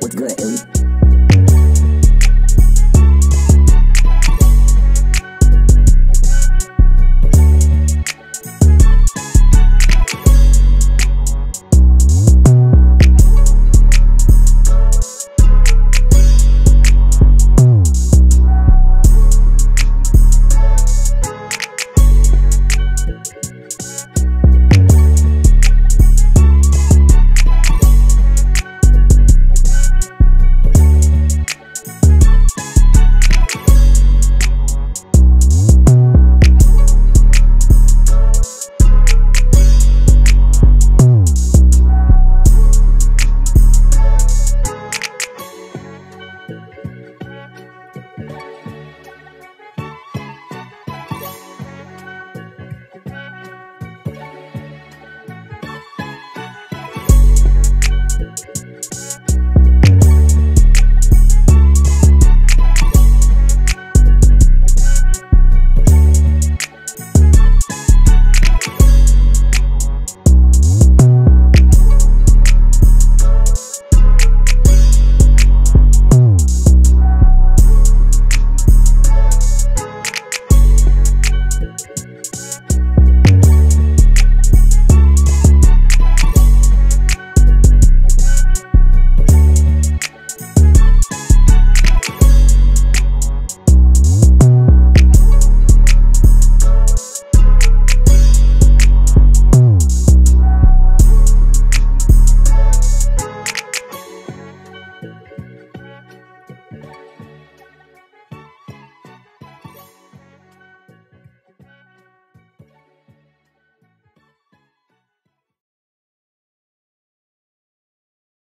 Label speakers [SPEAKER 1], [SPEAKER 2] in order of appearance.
[SPEAKER 1] with good, Illy?